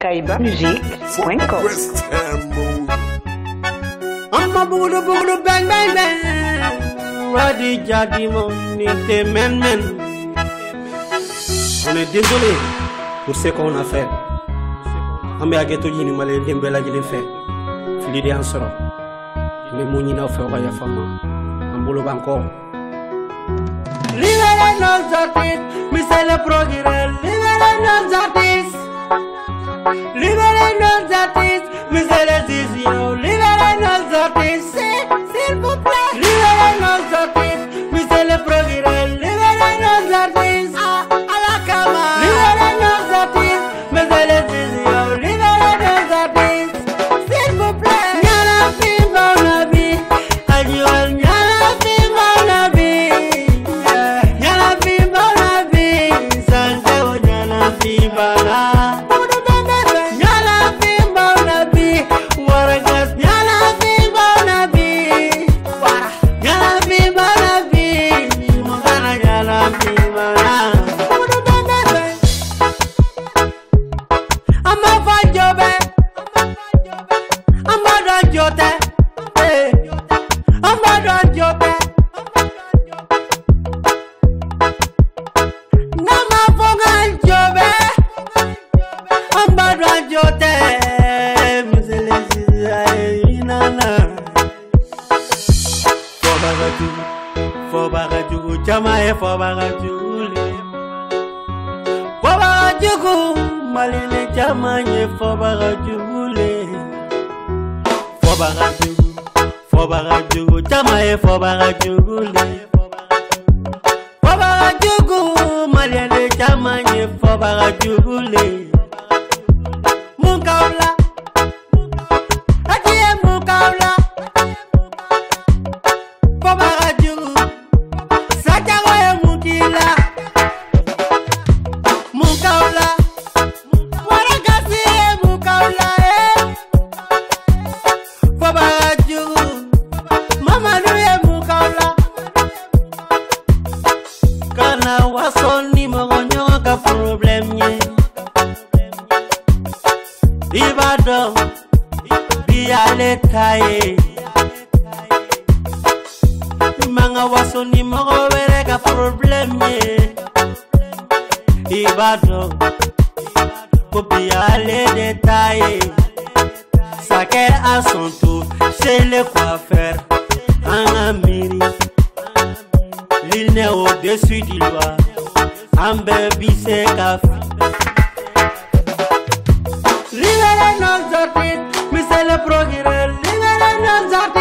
kaibamusique.com Amma bugudu bugudu bang bang bang. Wadi jadi monite men men. On est désolé pour ce qu'on a fait. An bɛ hakɛto ɲini maliyɛnden bɛɛ lajɛlen fɛ fili de y'an sɔrɔ an bɛ mun ɲini aw fɛ aw ka yafa n ma an bolo b'an kɔ Libérez nos artistes, c'est le progrès. C'est les idiots. Libérez nos artistes, s'il vous plaît. Libérez nos artistes, c'est le progrès. Artistes. À la cama. Libérez nos artistes, c'est les idiots. Libérez nos artistes, s'il vous plaît. Nyala fimba nabi, ajual nyala fimba nabi. Nyala fimba nabi, sante o nyala fimba na. Fimba na. Ama fajobe, ama jugu malile caman ye fɔbaga jugu le fɔbaga jugu fɔbaga jugu caman ye fɔbaga jugu le fɔbaga jugu malile caman ye fɔbaga. Biyale taye. Manga wasoni mogo were ka problem ye. Ibadan, copier les détails. Chacun à son tour chez le coiffeur. En Amérique, l'île n'est au-dessus du loi. En baby, c'est café. Libérez nos artistes, c'est le progrès. Libérez nos artistes.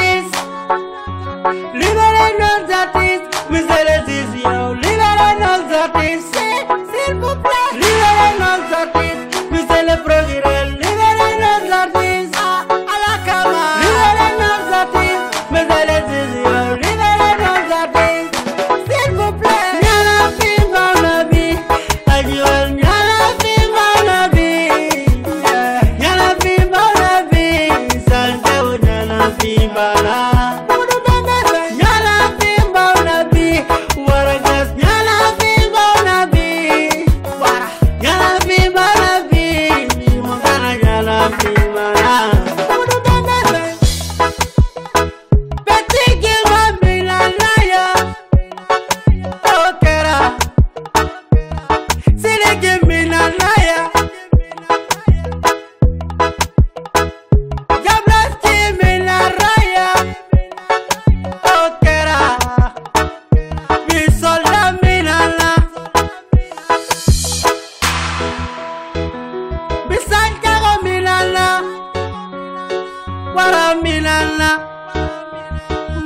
Wara Milana.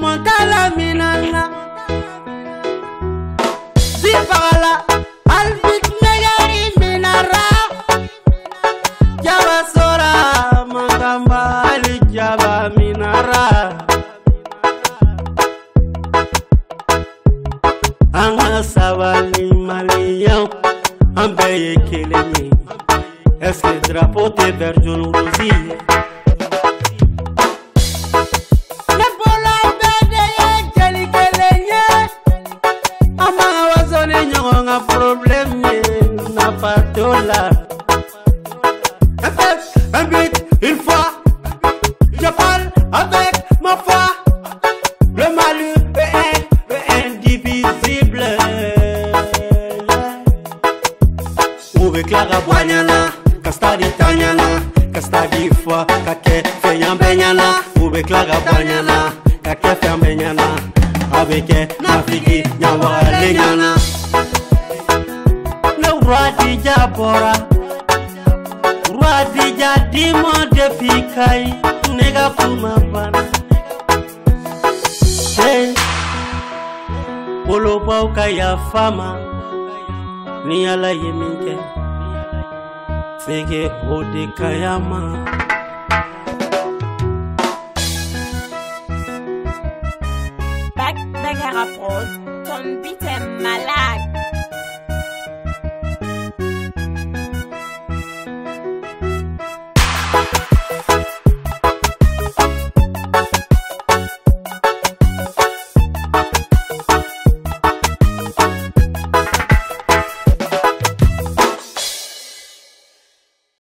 Montala Milana. Sifala. Alvik Megari Minara. Jaba Sora. Makamba Ali Jaba Minara. An ka sabali maliyɛnw an bɛɛ ye kelen ye ɛseke drapeau tɛ parfois, le malheur est indivisible. Trouve Clara Boignana, Castadi Tanyana, Castadi Foi, Kake Feyan Benyana, Trouve Clara Boignana, Kake Feyan Benyana, avec Nafiki Nyawa Lenyana. Le roi d'Ijabora, roi d'Ijadimo de Pikaï, Nega Kumabana. se Bolobaw ka yafa ma ni ala ye min kɛ fege o de kaya ma Back, back, rapproche, ton bite malade.